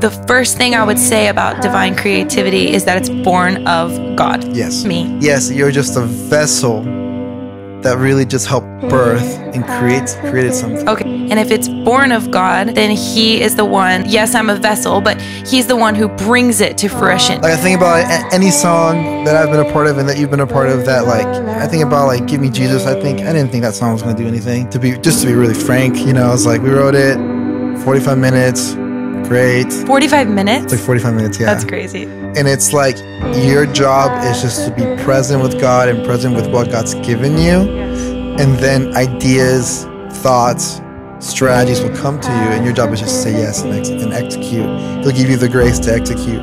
the first thing I would say about divine creativity is that it's born of God. Yes. Me. Yes, you're just a vessel that really just helped birth and create created something. Okay. And if it's born of God, then He is the one. Yes, I'm a vessel, but He's the one who brings it to fruition. Like I think about any song that I've been a part of and that you've been a part of that like I think about like Give Me Jesus. I think I didn't think that song was gonna do anything. To be just to be really frank, you know, I was like we wrote it, 45 minutes, great. 45 minutes? Like 45 minutes, yeah. That's crazy. And it's like your job is just to be present with God and present with what God's given you. And then ideas, thoughts, strategies will come to you, and your job is just to say yes and, ex- and execute. He'll give you the grace to execute.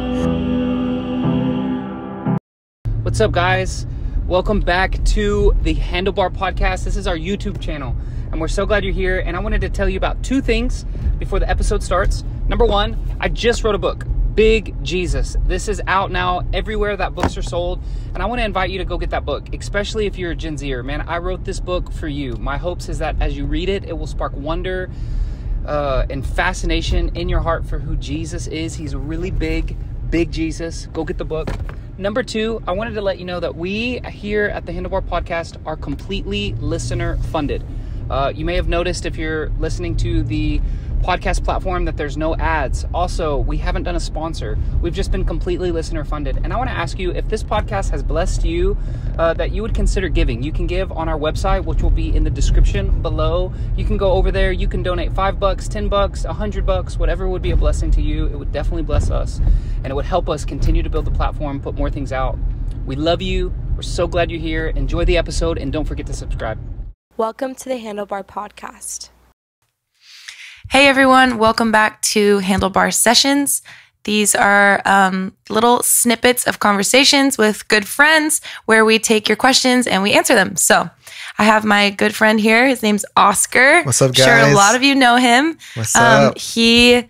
What's up, guys? Welcome back to the Handlebar Podcast. This is our YouTube channel, and we're so glad you're here. And I wanted to tell you about two things before the episode starts. Number one, I just wrote a book, Big Jesus. This is out now everywhere that books are sold, and I want to invite you to go get that book, especially if you're a Gen Zer. Man, I wrote this book for you. My hopes is that as you read it, it will spark wonder uh, and fascination in your heart for who Jesus is. He's a really big, big Jesus. Go get the book. Number two, I wanted to let you know that we here at the Handlebar Podcast are completely listener funded. Uh, you may have noticed if you're listening to the podcast platform that there's no ads. Also, we haven't done a sponsor. We've just been completely listener funded. And I want to ask you if this podcast has blessed you, uh, that you would consider giving. You can give on our website, which will be in the description below. You can go over there. You can donate five bucks, ten bucks, a hundred bucks, whatever would be a blessing to you. It would definitely bless us, and it would help us continue to build the platform, put more things out. We love you. We're so glad you're here. Enjoy the episode, and don't forget to subscribe. Welcome to the Handlebar Podcast. Hey everyone, welcome back to Handlebar Sessions. These are um, little snippets of conversations with good friends where we take your questions and we answer them. So I have my good friend here. His name's Oscar. What's up, guys? Sure, a lot of you know him. What's Um, up? he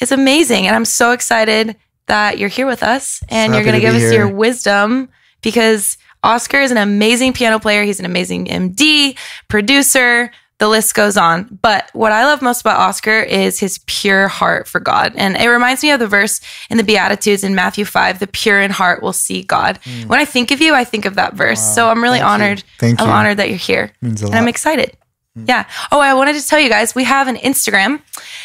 is amazing, and I'm so excited that you're here with us and So you're going to give us here. your wisdom because Oscar is an amazing piano player. He's an amazing MD, producer. The list goes on. But what I love most about Oscar is his pure heart for God. And it reminds me of the verse in the Beatitudes in Matthew 5 the pure in heart will see God. When I think of you, I think of that verse. so I'm really Mm. Thank you. Thank I'm you. honored that you're here. And I'm lot. Mm. excited. Yeah. Oh, I wanted to tell you guys we have an Instagram.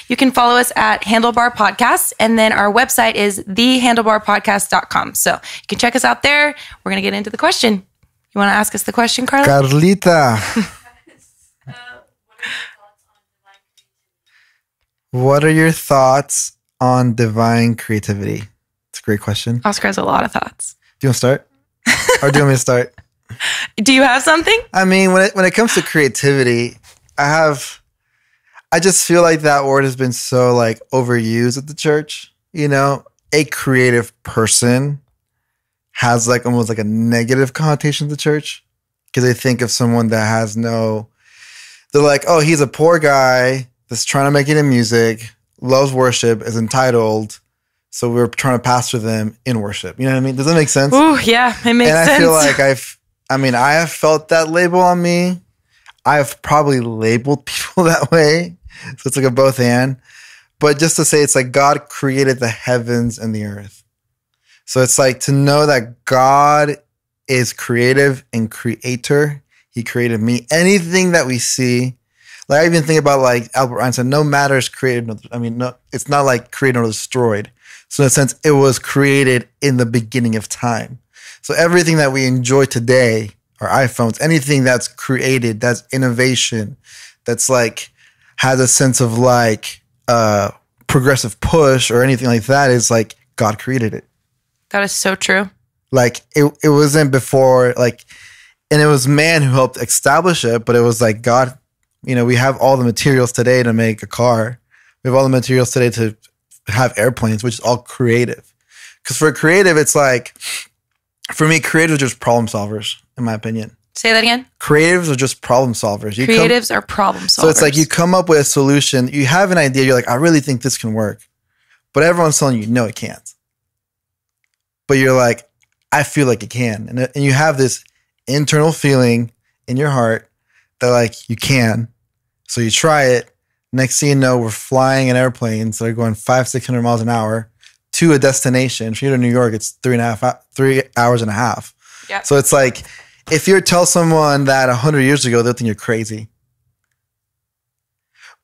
You can follow us at Handlebar Podcast, and then our website is thehandlebarpodcast.com. So you can check us out there. We're going to get into the question. You want to ask us the question, Carla? Carlita. what are your thoughts on divine creativity? It's a great question. Oscar has a lot of thoughts. Do you want to start? or do you want me to start? Do you have something? I mean, when it when it comes to creativity, I have I just feel like that word has been so like overused at the church. You know, a creative person has like almost like a negative connotation to the church because they think of someone that has no they're like, "Oh, he's a poor guy that's trying to make it in music, loves worship, is entitled." So we're trying to pastor them in worship. You know what I mean? Does that make sense? Ooh, yeah, it makes and I sense. feel like I've, I mean, I have felt that label on me. I've probably labeled people that way. So it's like a both and. But just to say, it's like God created the heavens and the earth. So it's like to know that God is creative and creator. He created me. Anything that we see, like I even think about like Albert Einstein, no matter is created. I mean, no, it's not like created or destroyed. So in a sense, it was created in the beginning of time. So everything that we enjoy today, our iPhones, anything that's created, that's innovation, that's like has a sense of like uh progressive push or anything like that is like God created it. that is so true. Like it it wasn't before like and it was man who helped establish it, but it was like God, you know, we have all the materials today to make a car. We have all the materials today to have airplanes, which is all creative. Because for creative, it's like for me, creatives are just problem solvers, in my opinion. Say that again. Creatives are just problem solvers. You come- Creatives are problem solvers. so it's like you come up with a solution, you have an idea, you're like, I really think this can work. But everyone's telling you, no, it can't. But you're like, I feel like it can. And, and you have this internal feeling in your heart that like you can. So you try it. Next thing you know, we're flying in airplanes that are going five, six hundred miles an hour to a destination. If you go to New York, it's three and a half, three hours and a half. Yeah. So it's like if you tell someone that hundred years ago, they'll think you're crazy.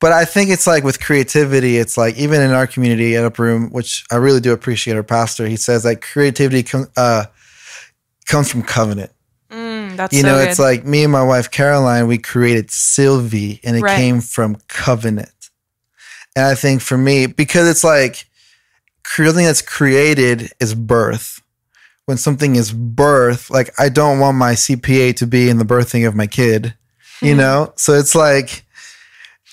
But I think it's like with creativity, it's like even in our community at Upper Room, which I really do appreciate our pastor, he says that creativity com- uh, comes from covenant. That's You so know, good. it's like me and my wife Caroline, we created Sylvie and it Right. came from covenant. And I think for me, because it's like something that's created is birth. When something is birth, like I don't want my CPA to be in the birthing of my kid, you hmm. know? So it's like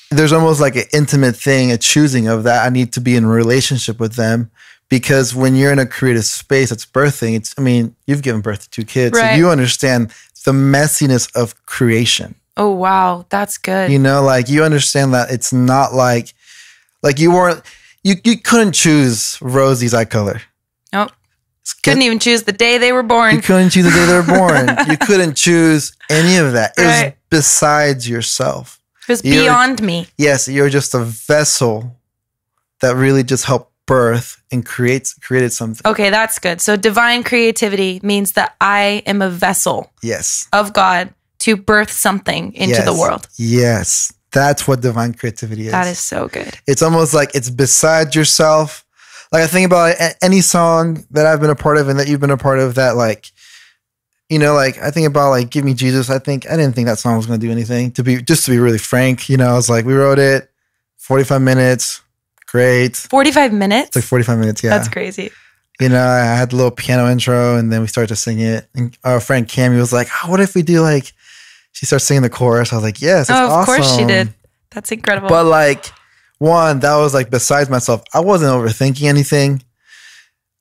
there's almost like an intimate thing, a choosing of that. I need to be in a relationship with them because when you're in a creative space that's birthing, it's, I mean, you've given birth to two kids. Right. So you understand the messiness of creation. oh wow, that's good. You know, like you understand that it's not like, like you weren't, you, you couldn't choose Rosie's eye color. nope. Couldn't even choose the day they were born. You couldn't choose the day they were born. you couldn't choose any of that. It was besides yourself. it was you're- beyond me. Yes, you're just a vessel that really just helped birth and creates created something. Okay, that's good. So divine creativity means that I am a vessel Yes. of God to birth something into the world. Yes. That's what divine creativity is. That is so good. It's almost like it's beside yourself. Like I think about any song that I've been a part of and that you've been a part of that like you know, like I think about like "Give Me Jesus." I think I didn't think that song was going to do anything. To be just to be really frank, you know, I was like, we wrote it, forty-five minutes, great. 45 minutes? It's like forty-five minutes, yeah. That's crazy. you know, I had a little piano intro and then we started to sing it. And our friend Cammy was like, oh, what if we do like, she starts singing the chorus. I was like, yes, Oh, of course she awesome." did. That's incredible. But like, one, that was like besides myself. I wasn't overthinking anything.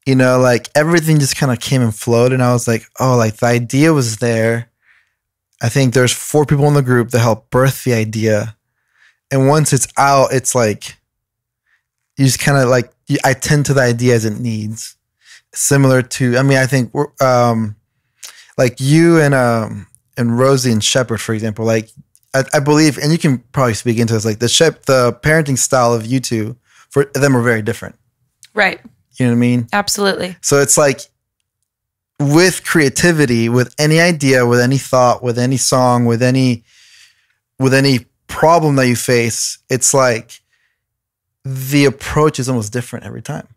You know, like everything just kind of came and flowed. And I was like, oh, like the idea was there. I think there's four people in the group that helped birth the idea. And once it's out, it's like, you just kind of like, I tend to the idea as it needs. Similar to, I mean, I think, we're, um, like you and, um, and Rosie and Shepard, for example, like I, I believe, and you can probably speak into this, like the ship, the parenting style of you two for them are very different. right. You know what I mean? Absolutely. So it's like with creativity, with any idea, with any thought, with any song, with any with any problem that you face, it's like the approach is almost different every time.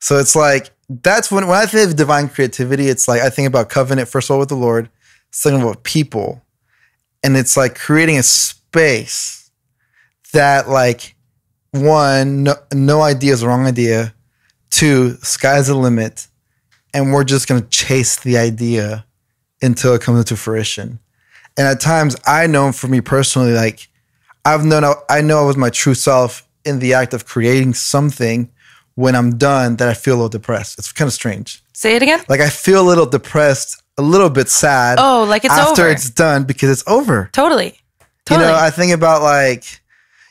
So it's like that's when when I think of divine creativity, it's like I think about covenant first of all with the Lord, second about people, and it's like creating a space that like one no, no idea is wrong idea. Two sky's the limit. And we're just to chase the idea until it comes into fruition. And at times i know for me personally like i've known i know i was my true self in the act of creating something when i'm done that i feel a little depressed it's kind of strange Say it again. like i feel a little depressed a little bit sad Oh, like it's after over. it's done because it's over totally. Totally. you know, I think about like,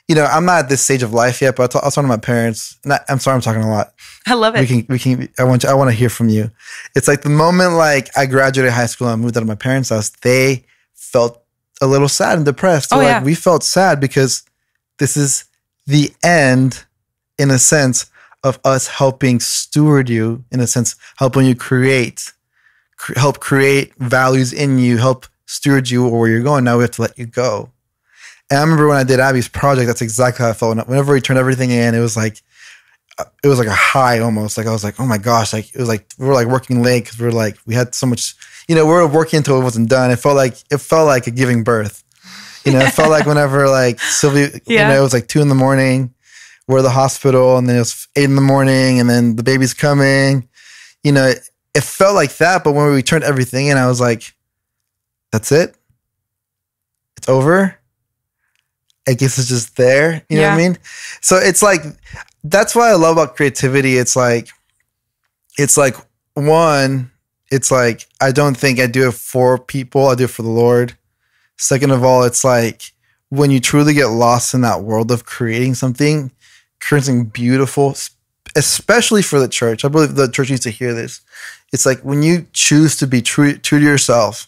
you know, I'm not at this stage of life yet, but I was talking to my parents. And I, I'm sorry, I'm talking a lot. I love it. We can, we can. I want, you, I want to hear from you. It's like the moment like I graduated high school and I moved out of my parents' house, they felt a little sad and depressed. Oh, They're yeah. we felt sad because this is the end, in a sense, of us helping steward you, in a sense, helping you create, cr- help create values in you, help steward you or where you're going. Now we have to let you go. And I remember when I did Abbie's project, that's exactly how I felt. Whenever we turned everything in, it was like, uh, it was like a high almost. Like I was like, oh my gosh, like it was like we were like working late because we were like we had so much, you know, we were working until it wasn't done. It felt like it felt like a giving birth. You know, it felt like whenever like Sylvia, you know, it was like two in the morning, we're at the hospital, and then it was eight in the morning, and then the baby's coming. You know, it, it felt like that. But when we turned everything in, I was like, that's it. It's over. I guess it's just there. You know what I mean? So it's like that's why I love about creativity. It's like it's like one, it's like I don't think I do it for people, I do it for the Lord. Second of all, it's like when you truly get lost in that world of creating something, creating something beautiful, especially for the church. I believe the church needs to hear this. It's like when you choose to be true true to yourself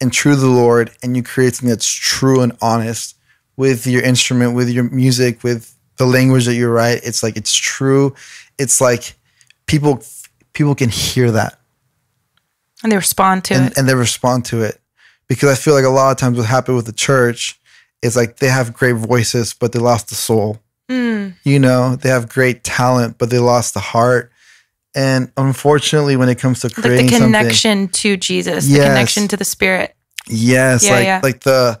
and true to the Lord and you create something that's true and honest with your instrument, with your music, with the language that you write. It's like it's true. It's like people people can hear that And they respond to and, it. and they respond to it. Because I feel like a lot of times what happened with the church is like they have great voices, but they lost the soul. Mm. You know, they have great talent, but they lost the heart. And unfortunately, when it comes to Like the creating connection to Jesus, the connection to the Spirit. yes, Yeah, like yeah. like the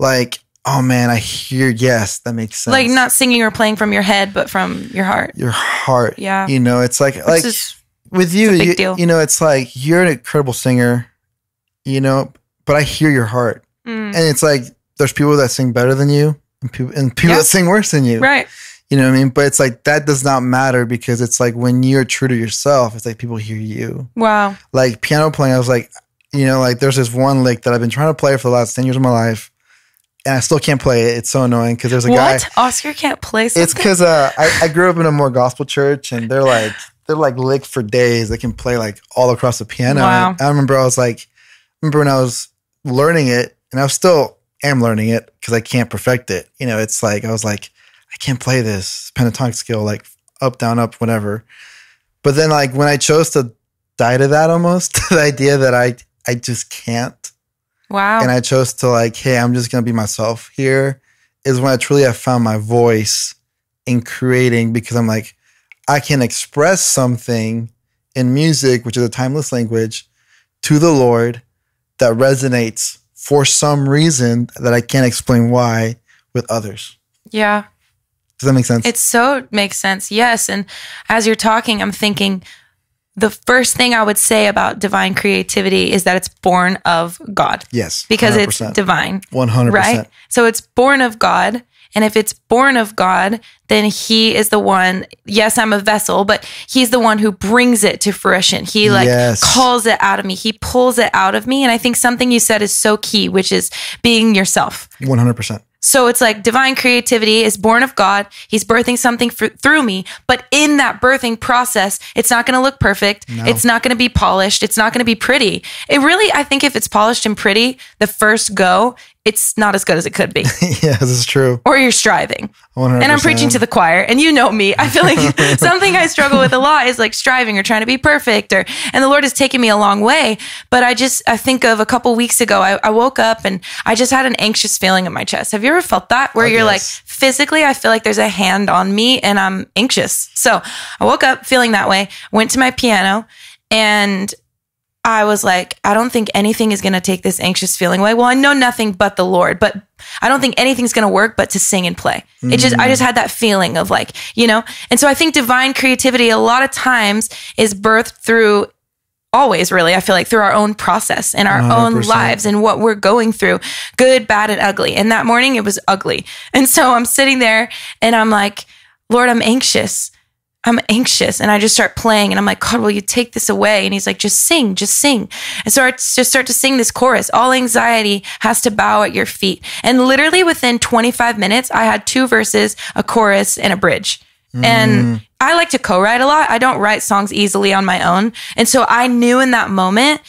like, oh man, I hear yes, that makes sense. Like not singing or playing from your head, but from your heart. your heart. Yeah. You know, it's like like is- with you, you, deal. you know, it's like you're an incredible singer, you know, but I hear your heart. Mm. And it's like there's people that sing better than you and people and people that sing worse than you. Right. You know what I mean? But it's like that does not matter because it's like when you're true to yourself, it's like people hear you. Wow. Like piano playing, I was like, you know, like there's this one lick that I've been trying to play for the last 10 years of my life. And I still can't play it. It's so annoying because there's a guy. What? Oscar can't play something? It's because uh, I, I grew up in a more gospel church, and they're like they're like licked for days. They can play like all across the piano. Wow. I remember I was like, remember when I was learning it, and I still am learning it because I can't perfect it. You know, it's like I was like, I can't play this pentatonic scale like up, down, up, whatever. But then like when I chose to die to that almost, the idea that I I just can't wow. and I chose to like, hey, I'm just gonna be myself here, is when I truly have found my voice in creating because I'm like, I can express something in music, which is a timeless language, to the Lord that resonates for some reason that I can't explain why with others. yeah. Does that make sense? It so makes sense. Yes. And as you're talking, I'm thinking the first thing I would say about divine creativity is that it's born of God yes, because it's 100%. divine, 100%. right? So it's born of God. And if it's born of God, then He is the one. Yes, I'm a vessel, but He's the one who brings it to fruition. He like Yes. calls it out of me. He pulls it out of me. And I think something you said is so key, which is being yourself. 100%. So it's like divine creativity is born of God. He's birthing something through me. But in that birthing process, it's not going to look perfect. It's not going to be polished. It's not going to be pretty. It really, I think if it's polished and pretty, the first go, it's not as good as it could be. yes, this is true. or you're striving. 100%. And I'm preaching to the choir, and you know me. I feel like something I struggle with a lot is like striving or trying to be perfect, or and the Lord has taken me a long way. But I just I think of a couple weeks ago, I, I woke up and I just had an anxious feeling in my chest. Have you ever felt that where Oh, you're like physically, I feel like there's a hand on me and I'm anxious. So I woke up feeling that way, went to my piano, and I was like, I don't think anything is going to take this anxious feeling away. Well, I know nothing but the Lord, but I don't think anything's going to work but to sing and play. It just, I just had that feeling of like, you know, and so I think divine creativity a lot of times is birthed through always really, I feel like through our own process and our own 100%. lives and what we're going through, good, bad, and ugly. And that morning it was ugly. And so I'm sitting there and I'm like, Lord, I'm anxious. I'm anxious. And I just start playing and I'm like, God, will you take this away? And he's like, just sing, just sing. And so I just start to sing this chorus. All anxiety has to bow at your feet. And literally within 25 minutes, I had two verses, a chorus, and a bridge. And mm. I like to co-write a lot. I don't write songs easily on my own. And so I knew in that moment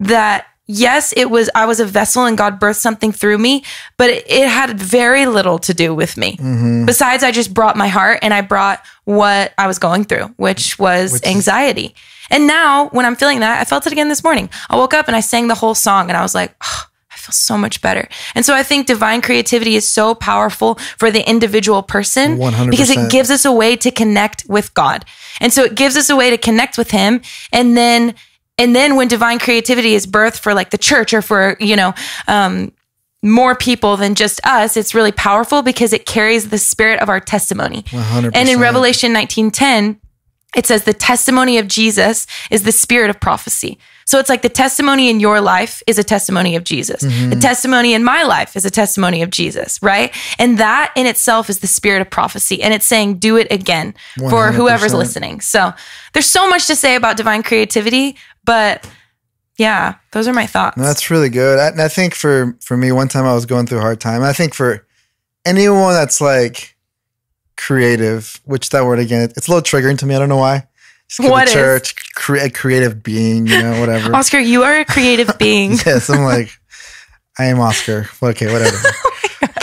that yes, it was I was a vessel and God birthed something through me, but it, it had very little to do with me. Besides, I just brought my heart and I brought what I was going through, which was anxiety. And now, when I'm feeling that, I felt it again this morning. I woke up and I sang the whole song, and I was like, "Oh, I feel so much better. And so I think divine creativity is so powerful for the individual person 100%. because it gives us a way to connect with God. And so it gives us a way to connect with Him. And then, and then when divine creativity is birthed for like the church or for, you know, um, more people than just us, it's really powerful because it carries the spirit of our testimony. 100%. And in Revelation 19:10, it says the testimony of Jesus is the spirit of prophecy. So it's like the testimony in your life is a testimony of Jesus. The testimony in my life is a testimony of Jesus, right? And that in itself is the spirit of prophecy. And it's saying, do it again for 100%. whoever's listening. So there's so much to say about divine creativity, but yeah, those are my thoughts. That's really good. I, and I think for for me, one time I was going through a hard time. I think for anyone that's like creative, which that word again, it's a little triggering to me. I don't know why. Just What church, cre- a creative being, you know, whatever. Oscar, you are a creative being. yes, I'm like, I am Oscar. Okay, whatever.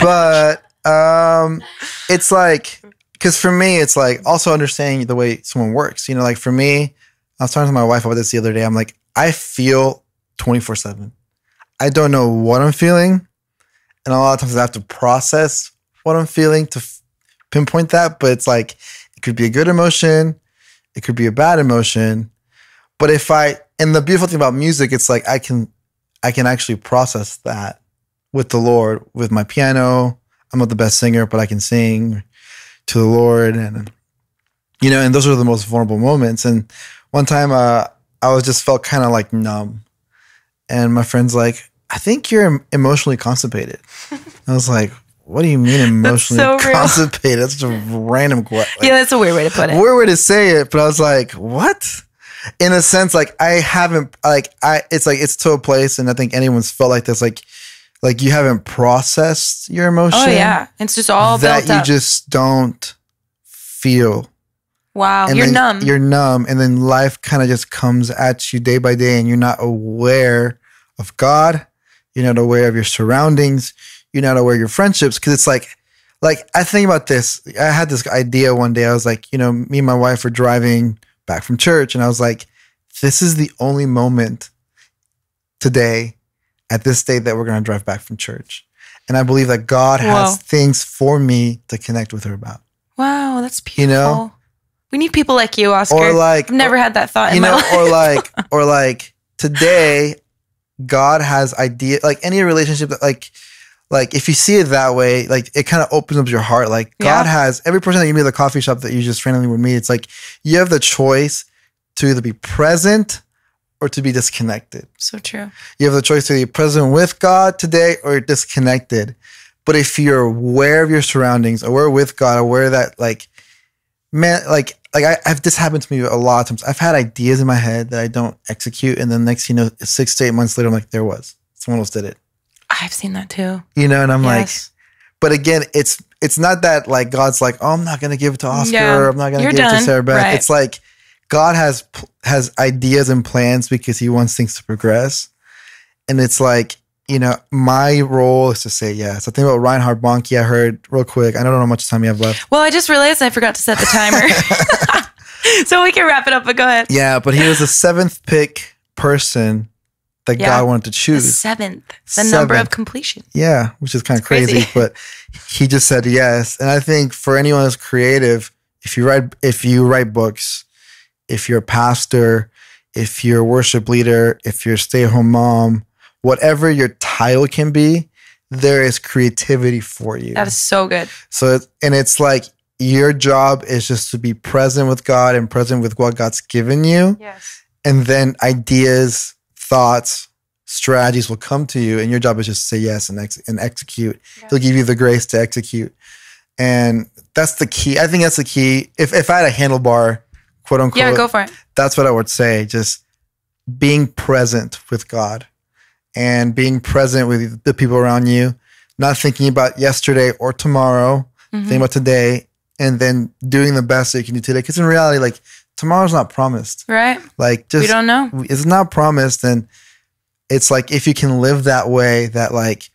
but um, it's like because for me, it's like also understanding the way someone works. You know, like for me, I was talking to my wife about this the other day. I'm like, I feel 24 seven. I don't know what I'm feeling, and a lot of times I have to process what I'm feeling to f- pinpoint that. But it's like it could be a good emotion, it could be a bad emotion. But if I and the beautiful thing about music, it's like I can I can actually process that with the Lord with my piano. I'm not the best singer, but I can sing to the Lord, and you know, and those are the most vulnerable moments. And one time, uh, I was just felt kind of like numb, and my friend's like, "I think you're emotionally constipated." I was like, "What do you mean emotionally so real. constipated?" That's just a random question. yeah, that's a weird way to put it. weird way to say it, but I was like, what? In a sense, like I haven't like I it's like it's to a place and I think anyone's felt like this, like like you haven't processed your emotion. Oh yeah, it's just all that you up. just don't feel. Wow, And you're numb. You're numb, and then life kind of just comes at you day by day, and you're not aware of God. You're not aware of your surroundings. You're not aware of your friendships because it's like, like I think about this. I had this idea one day. I was like, you know, me and my wife were driving back from church, and I was like, this is the only moment today, at this day, that we're going to drive back from church. And I believe that God has things for me to connect with her about. wow, that's beautiful. You know? We need people like you, Oscar. Or like, I've never had that thought you in my know, life. or like, or like today, God has idea, like any relationship that like, like if you see it that way, like it kind of opens up your heart. Like God Yeah. has every person that you meet at the coffee shop that you just randomly would meet. It's like you have the choice to either be present or to be disconnected. so true. You have the choice to be present with God today or disconnected. But if you're aware of your surroundings, aware with God, aware that like, man, like, like I, I've this happened to me a lot of times. I've had ideas in my head that I don't execute, and then next, you know, six to eight months later, I'm like, there was someone else did it, I've seen that too. you know, and I'm yes. like, but again, it's it's not that like God's like, oh, I'm not gonna give it to Oscar, Yeah. or I'm not gonna give it to. Sarah Beth. Right. It's like God has has ideas and plans because He wants things to progress, and it's like you know, my role is to say yes. I think about Reinhard Bonnke. I heard real quick. I don't know how much time you have left. well, I just realized I forgot to set the timer. so we can wrap it up, but go ahead. Yeah, but he was the seventh pick person that Yeah. God wanted to choose. The seventh, the number of completion. Yeah, which is kind of crazy. crazy, but he just said yes. And I think for anyone who's creative, if you write if you write books, if you're a pastor, if you're a worship leader, if you're a stay-at-home mom, whatever your title can be, there is creativity for you. That is so good. So it's, and it's like your job is just to be present with God and present with what God's given you Yes. and then ideas, thoughts, strategies will come to you, and your job is just to say yes and ex- and execute. He'll give you the grace to execute, and that's the key. I think that's the key. If if I had a handlebar, quote unquote, Yeah, go for it. that's what I would say. Just being present with God and being present with the people around you, not thinking about yesterday or tomorrow, Mhm. thinking about today, and then doing the best that you can do today. Because in reality, like tomorrow's not promised. Right? Like just we don't know. it's not promised and it's like if you can live that way that like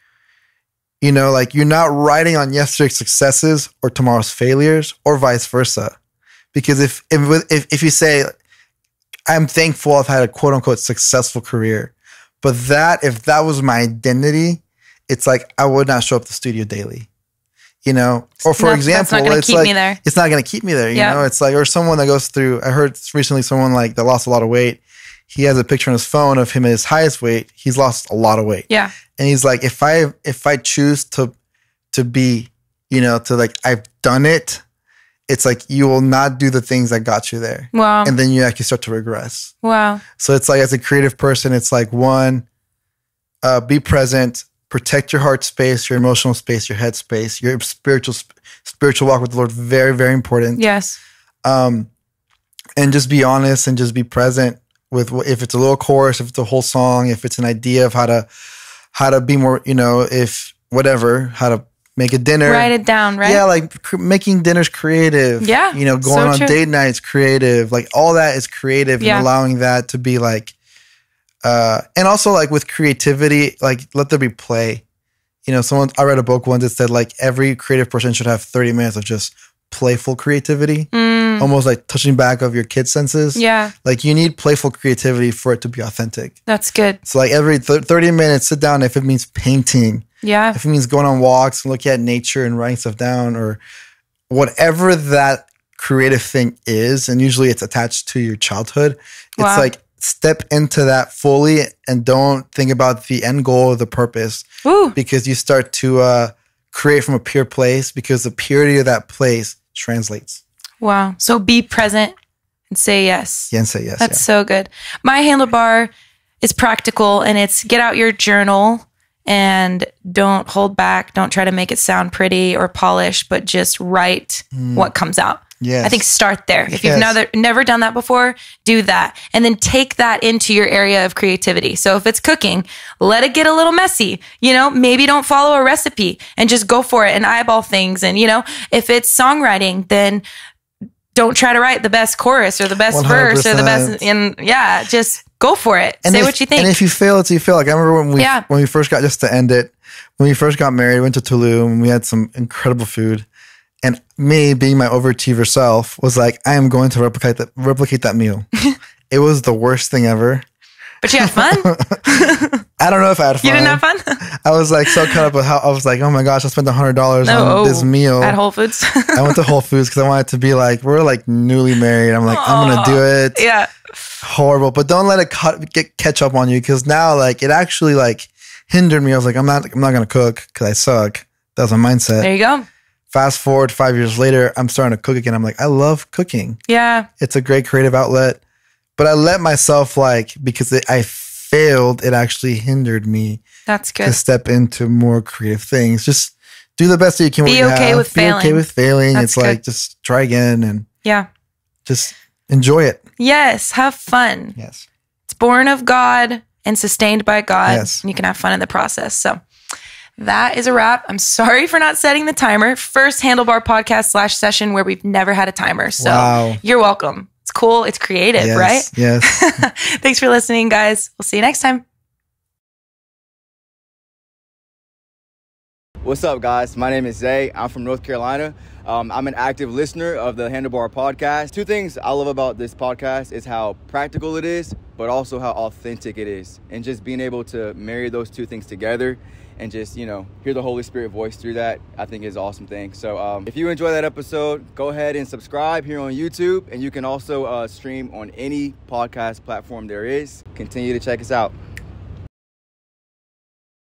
you know like you're not riding on yesterday's successes or tomorrow's failures or vice versa because if if if, if you say i'm thankful i've had a quote unquote successful career but that if that was my identity it's like i would not show up the studio daily you know or for No, example that's not going to it's like it's not going to keep me there. You Yeah. know, it's like, or someone that goes through, I heard recently someone like that lost a lot of weight. He has a picture on his phone of him at his highest weight. He's lost a lot of weight. Yeah. And he's like, if I, if I choose to, to be, you know, to like, I've done it, it's like, you will not do the things that got you there. Wow. And then you actually start to regress. wow. So it's like, as a creative person, it's like one, uh, be present, protect your heart space, your emotional space, your head space, your spiritual, spiritual walk with the Lord. Very, very important Yes. um, and just be honest and just be present with if it's a little chorus, if it's a whole song, if it's an idea of how to how to be more, you know, if whatever, how to make a dinner. Write it down, right? Yeah, like cr- making dinners creative. Yeah, you know, going so on true. date nights creative. Like all that is creative, Yeah. and allowing that to be like, uh, and also like with creativity, like let there be play. you know, someone I read a book once that said like every creative person should have 30 minutes of just playful creativity, Mm, almost like touching back of your kid senses. yeah, Like you need playful creativity for it to be authentic. that's good. So like every th- 30 minutes, sit down if it means painting, Yeah. if it means going on walks and looking at nature and writing stuff down or whatever that creative thing is and usually it's attached to your childhood Wow. it's like step into that fully and don't think about the end goal or the purpose Woo. because you start to uh, create from a pure place because the purity of that place translates Wow. So be present and say yes. yeah and say yes That's so good. My handlebar is practical and it's get out your journal and don't hold back. Don't try to make it sound pretty or polished, but just write mm. what comes out. Yes. I think start there. If Yes. you've never never done that before, do that. And then take that into your area of creativity. So if it's cooking, let it get a little messy. You know, maybe don't follow a recipe and just go for it and eyeball things. And you know, if it's songwriting, then don't try to write the best chorus or the best verse or the best and yeah, just go for it. And Say if- what you think. And if you fail, it's you fail. Like I remember when we Yeah. when we first got just to end it, when we first got married, we went to Tulum. And we had some incredible food, and me being my overachiever self was like, I am going to replicate that replicate that meal. it was the worst thing ever. But you had fun? I don't know if I had fun. you didn't have fun? I was like so caught up with how I was like, oh my gosh, I spent a hundred dollars No. on oh, this meal. At Whole Foods. I went to Whole Foods because I wanted to be like, we're like newly married. I'm like, I'm gonna do it. yeah. horrible but don't let it cut, get catch up on you because now like it actually like hindered me i was like i'm not i'm not gonna cook because i suck that was my mindset There you go. fast forward five years later i'm starting to cook again i'm like i love cooking Yeah. it's a great creative outlet but i let myself like because it, i failed it actually hindered me That's good. to step into more creative things just do the best that you can Be with what you okay have. with be okay failing. with failing That's it's like just try again and Yeah. just enjoy it Yes. Have fun. yes It's born of God and sustained by God. Yes. And you can have fun in the process. So that is a wrap. I'm sorry for not setting the timer. First handlebar podcast slash session where we've never had a timer. So Wow. you're welcome. It's cool. It's creative, yes right? yes Thanks for listening, guys. We'll see you next time. What's up, guys? My name is Zay. I'm from North Carolina. Um, I'm an active listener of the Handlebar podcast. Two things I love about this podcast is how practical it is, but also how authentic it is. And just being able to marry those two things together and just, you know, hear the Holy Spirit voice through that, I think is awesome thing. So um, if you enjoy that episode, go ahead and subscribe here on YouTube. And you can also uh, stream on any podcast platform there is. Continue to check us out.